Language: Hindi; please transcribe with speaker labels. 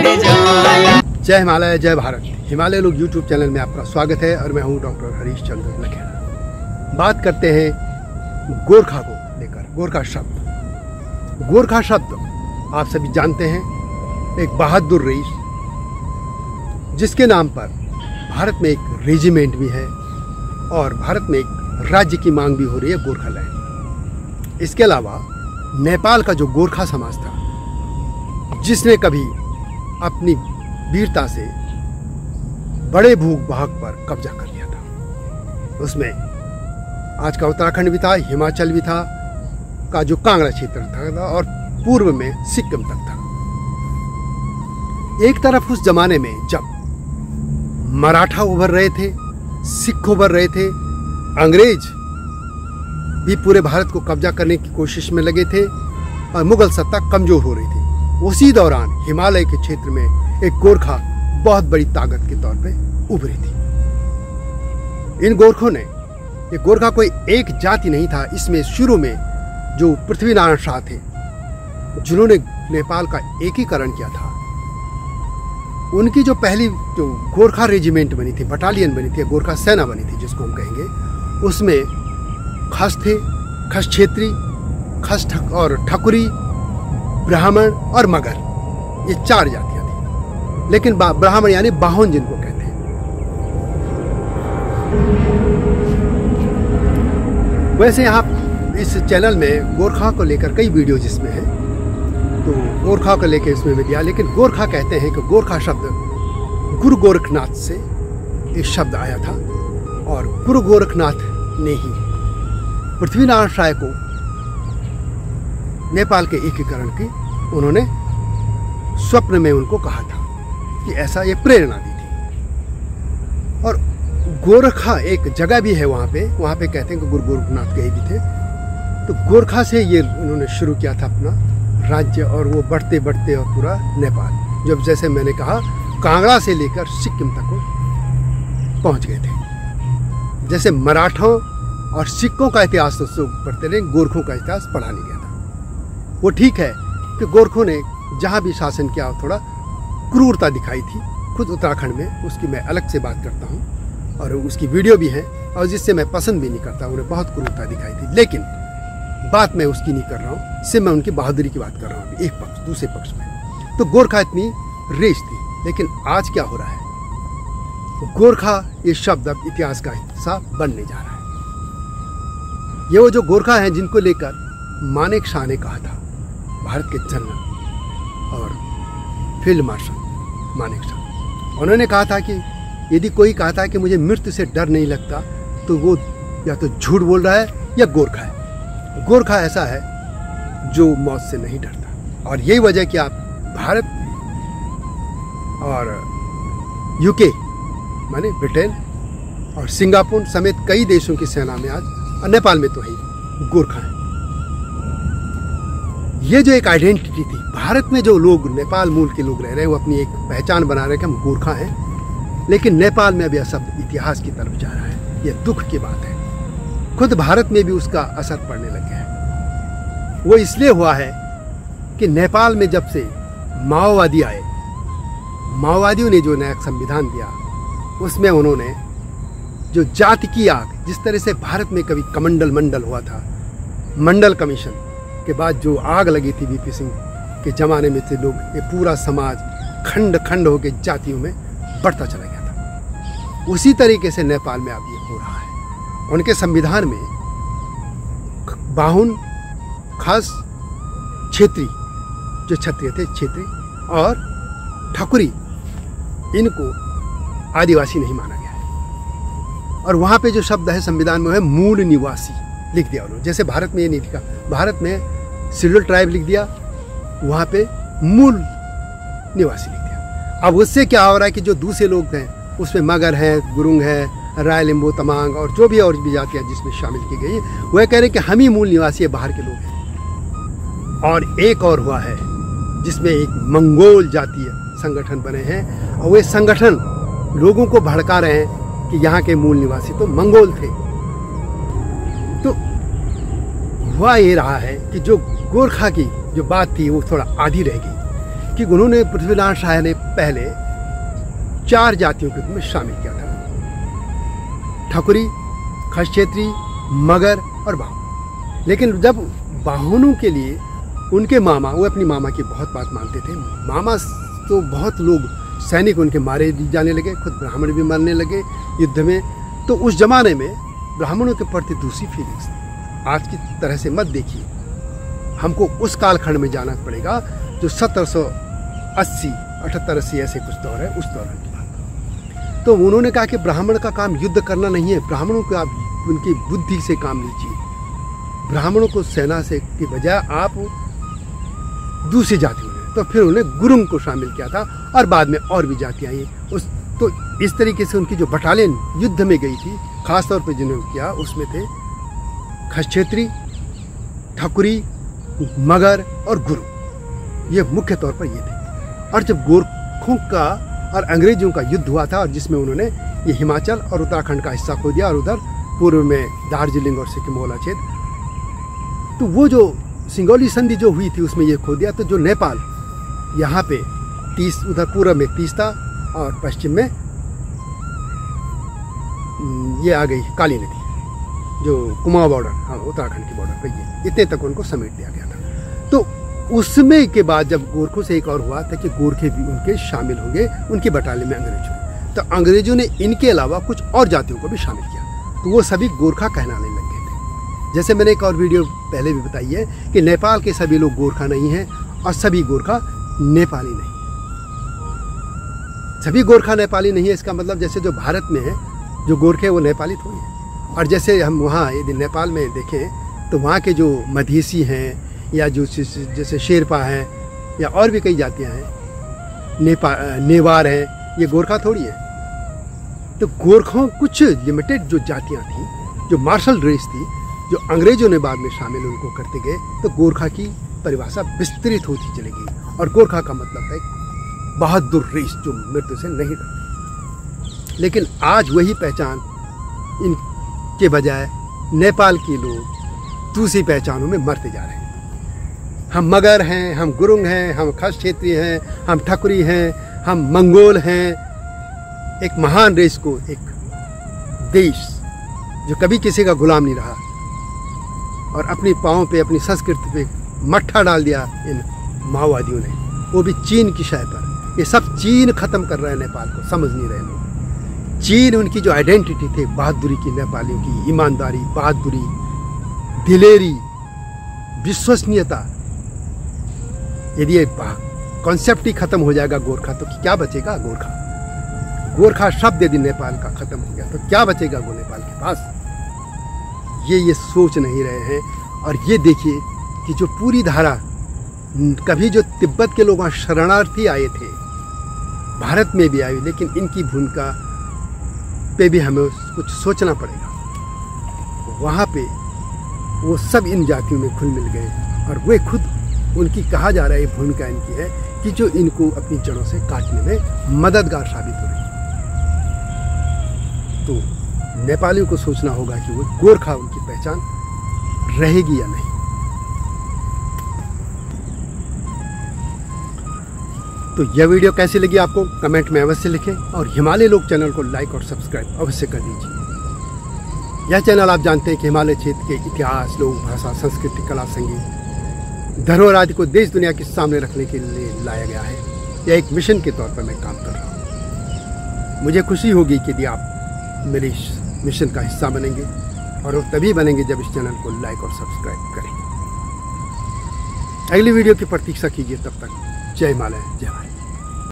Speaker 1: जय हिमालय, जय भारत। हिमालय लोग यूट्यूब चैनल में आपका स्वागत है और मैं हूँ डॉक्टर हरीश चंद्र लखेड़ा बात करते हैं गोरखा को लेकर, गोरखा शब्द। गोरखा शब्द आप सभी जानते हैं, एक बहादुर रईस, जिसके नाम पर भारत में एक रेजिमेंट भी है और भारत में एक राज्य की मांग भी हो रही है गोरखालैंड इसके अलावा नेपाल का जो गोरखा समाज था, जिसने कभी अपनी वीरता से बड़े भूख भाग पर कब्जा कर लिया था। उसमें आज का उत्तराखंड भी था, हिमाचल भी था, का जो कांगड़ा क्षेत्र था और पूर्व में सिक्किम तक था। एक तरफ़ उस जमाने में जब मराठा उभर रहे थे, सिख उभर रहे थे, अंग्रेज़ भी पूरे भारत को कब्जा करने की कोशिश में लगे थे और मुगल सत्ता कमज़ोर हो रही थी। उसी दौरान हिमालय के क्षेत्र में एक गोरखा बहुत बड़ी ताकत के तौर पे उभरी थी। इन गोरखों ने, ये गोरखा कोई एक जाति नहीं था, इसमें शुरू में जो पृथ्वीनारायण शाह थे, जिन्होंने नेपाल का एकीकरण किया था। उनकी जो पहली जो गोरखा रेजिमेंट बनी थी, बटालियन बनी थी, गोरखा सेना बनी थी, जिसको हम कहेंगे, उसमें खस थे, खस क्षेत्री, खस ठक और ठकुरी ब्राह्मण और मगर। ये चार जातियाँ थी। लेकिन ब्राह्मण यानी बाहुन जिनको कहते हैं। वैसे आप इस चैनल में गोरखा को लेकर कई वीडियो जिसमें है तो गोरखा को लेकर इसमें भी दिया, लेकिन गोरखा कहते हैं कि गोरखा शब्द गुरु गोरखनाथ से एक शब्द आया था, और गुरु गोरखनाथ ने ही पृथ्वीनारायण राय को नेपाल के एकीकरण की उन्होंने स्वप्न में उनको कहा था कि ऐसा ये प्रेरणा दी थी। और गोरखा एक जगह भी है वहाँ पे वहाँ पे कहते हैं कि गुरु गोरखनाथ गए भी थे। तो गोरखा से ये उन्होंने शुरू किया था अपना राज्य और वो बढ़ते बढ़ते और पूरा नेपाल, जब जैसे मैंने कहा, कांगड़ा से लेकर सिक्किम तक पहुँच गए थे। जैसे मराठों और सिक्कों का इतिहास तो पढ़ते रहे गोरखों का इतिहास पढ़ा नहीं गया था। वो ठीक है कि गोरखों ने जहाँ भी शासन किया, थोड़ा क्रूरता दिखाई थी। खुद उत्तराखंड में, उसकी मैं अलग से बात करता हूँ और उसकी वीडियो भी है और जिससे मैं पसंद भी नहीं करता, उन्हें बहुत क्रूरता दिखाई थी। लेकिन बात मैं उसकी नहीं कर रहा हूँ, सिर्फ़ मैं उनकी बहादुरी की बात कर रहा हूँ, एक पक्ष, दूसरे पक्ष में। तो गोरखा इतनी रेस थी, लेकिन आज क्या हो रहा है? गोरखा, ये शब्द अब इतिहास का हिस्सा बनने जा रहा है। ये वो जो गोरखा है जिनको लेकर मानेक शाह ने कहा था भारत के जनरल और फ़ील्ड मार्शल मानेक शाह। उन्होंने कहा था कि यदि कोई कहा था कि मुझे मृत्यु से डर नहीं लगता तो वो या तो झूठ बोल रहा है या गोरखा है। गोरखा ऐसा है जो मौत से नहीं डरता। और यही वजह कि आप भारत और यूके माने ब्रिटेन और सिंगापुर समेत कई देशों की सेना में आज, और नेपाल में तो है, गोरखा है। ये जो एक आइडेंटिटी थी, भारत में जो लोग, नेपाल मूल के लोग रह रहे हैं, वो अपनी एक पहचान बना रहे हैं कि हम गोरखा हैं। लेकिन नेपाल में अब यह सब इतिहास की तरफ़ जा रहा है। यह दुख की बात है। खुद भारत में भी उसका असर पड़ने लग गया है। वो इसलिए हुआ है कि नेपाल में जब से माओवादी आए, माओवादियों ने जो नया संविधान दिया, उसमें उन्होंने जो जाति की आग, जिस तरह से भारत में कभी कमंडल मंडल हुआ था, मंडल कमीशन के बाद जो आग लगी थी बीपी सिंह के जमाने में थे लोग, ये पूरा समाज खंड खंड होकर जातियों में बढ़ता चला गया था। उसी तरीके से नेपाल में अब ये हो रहा है। उनके संविधान में बाहुन, खास क्षेत्री जो क्षत्रिय थे क्षेत्री और ठाकुरी, इनको आदिवासी नहीं माना गया है। और वहाँ पे जो शब्द है संविधान में है मूल निवासी। लिख दिया उन्होंने। जैसे भारत में ये नहीं लिखा भारत में सिडुल ट्राइब लिख दिया, वहाँ पे मूल निवासी लिख दिया। अब उससे क्या हो रहा है कि जो दूसरे लोग हैं, उसमें मगर है, गुरुंग है, राय लिंबू, तमांग और जो भी और भी जातियाँ जिसमें शामिल की गई वह कह रहे हैं कि हम ही मूल निवासी है, बाहर के लोग हैं। और एक और हुआ है, जिसमें एक मंगोल जातीय संगठन बने हैं, और वे संगठन लोगों को भड़का रहे हैं कि यहाँ के मूल निवासी तो मंगोल थे। हुआ ये रहा है कि जो गोरखा की जो बात थी, वो थोड़ा आधी रह गई कि उन्होंने पृथ्वीनारायण शाह ने पहले चार जातियों के रूप में शामिल किया था। ठकुरी खक्षेत्री मगर और बाहु। लेकिन जब बाहुनों के लिए उनके मामा, वो अपनी मामा की बहुत बात मानते थे, मामा तो बहुत लोग सैनिक उनके मारे जाने लगे, खुद ब्राह्मण भी मरने लगे युद्ध में तो उस जमाने में ब्राह्मणों के प्रति दूसरी फीलिंग्स आज की तरह से मत देखिए। हमको उस कालखंड में जाना पड़ेगा जो सत्रह सौ अस्सी, अठहत्तर अस्सी ऐसे कुछ दौर है, उस दौरान की बात। तो उन्होंने कहा कि ब्राह्मण का काम युद्ध करना नहीं है, ब्राह्मणों को आप उनकी बुद्धि से काम लीजिए। ब्राह्मणों को सेना से की बजाय आप दूसरी जाति में तो फिर उन्हें गुरुंग को शामिल किया था और बाद में और भी जातियाँ आई। उस तो इस तरीके से उनकी जो बटालियन युद्ध में गई थी, खासतौर पर जिन्होंने किया, उसमें थे खक्षेत्री ठकुरी, मगर और गुरु। ये मुख्य तौर पर ये थे। और जब गोरखों का और अंग्रेज़ों का युद्ध हुआ था और जिसमें उन्होंने ये हिमाचल और उत्तराखंड का हिस्सा खो दिया और उधर पूर्व में दार्जिलिंग और सिक्किम वाला क्षेत्र तो वो जो सिंगौली संधि जो हुई थी उसमें ये खो दिया। तो जो नेपाल, यहाँ पे तीस, उधर पूर्व में तीस्ता और पश्चिम में ये आ गई काली नदी। जो कुमा बॉर्डर हाँ उत्तराखंड की बॉर्डर पे ये, इतने तक उनको समेट दिया गया था। तो उसमें के बाद जब गोरखों से एक और हुआ था कि गोरखे भी उनके शामिल होंगे, उनकी बटालियन में अंग्रेज़ों तो अंग्रेज़ों ने इनके अलावा कुछ और जातियों को भी शामिल किया। तो वो सभी गोरखा कहलाने लग गए थे। जैसे मैंने एक और वीडियो पहले भी बताई है कि नेपाल के सभी लोग गोरखा नहीं हैं और सभी गोरखा नेपाली नहीं। सभी गोरखा नेपाली नहीं है, इसका मतलब जैसे जो भारत में है, जो गोरखे वो नेपाली थोड़ी है। और जैसे हम वहाँ यदि नेपाल में देखें तो वहाँ के जो मधेसी हैं, या जो जैसे शेरपा हैं, या और भी कई जातियाँ हैं, नेपा नेवार हैं, ये गोरखा थोड़ी है। तो गोरखों कुछ लिमिटेड जो जातियाँ थी, जो मार्शल रेस थी, जो अंग्रेज़ों ने बाद में शामिल उनको करते गए तो गोरखा की परिभाषा विस्तृत होती चली गई। और गोरखा का मतलब है बहादुर रेस जो मृत्यु से नहीं डरती। लेकिन आज वही पहचान इन के बजाय नेपाल के लोग दूसरी पहचानों में मरते जा रहे हैं। हम मगर हैं, हम गुरुंग हैं, हम खस क्षेत्रीय हैं, हम ठकुरी हैं, हम मंगोल हैं। एक महान रेस को एक देश जो कभी किसी का गुलाम नहीं रहा और अपनी पाँव पे, अपनी संस्कृति पे मट्ठा डाल दिया इन माओवादियों ने। वो भी चीन की शय पर। ये सब चीन खत्म कर रहा है नेपाल को, समझ नहीं रहे लोग। चीन, उनकी जो आइडेंटिटी थी, बहादुरी की नेपालियों की, ईमानदारी, बहादुरी, दिलेरी, विश्वसनीयता। यदि ये कॉन्सेप्ट ही खत्म हो जाएगा गोरखा तो क्या बचेगा गोरखा? गोरखा शब्द यदि नेपाल का खत्म हो गया तो क्या बचेगा वो नेपाल के पास? ये ये सोच नहीं रहे हैं। और ये देखिए कि जो पूरी धारा, कभी जो तिब्बत के लोग वहाँ शरणार्थी आए थे, भारत में भी आए, लेकिन इनकी भूमिका पे भी हमें कुछ सोचना पड़ेगा। वहाँ पे वो सब इन जातियों में खुल मिल गए और वे खुद उनकी कहा जा रहा है भूमिका इनकी है कि जो इनको अपनी जड़ों से काटने में मददगार साबित हो रही तो नेपालियों को सोचना होगा कि वो गोरखा उनकी पहचान रहेगी या नहीं। तो यह वीडियो कैसी लगी आपको? कमेंट में अवश्य लिखें और हिमालय लोक चैनल को लाइक और सब्सक्राइब अवश्य कर दीजिए। यह चैनल आप जानते हैं कि हिमालय क्षेत्र के इतिहास, लोक भाषा, संस्कृति, कला, संगीत, धरोहर आदि को देश, दुनिया के सामने रखने के लिए लाया गया है। यह एक मिशन के तौर पर मैं काम कर रहा हूँ। मुझे खुशी होगी कि यदि आप मेरे इस मिशन का हिस्सा बनेंगे और वो तभी बनेंगे जब इस चैनल को लाइक और सब्सक्राइब करें। अगली वीडियो की प्रतीक्षा कीजिए। तब तक जय हिमालय, जय भारत।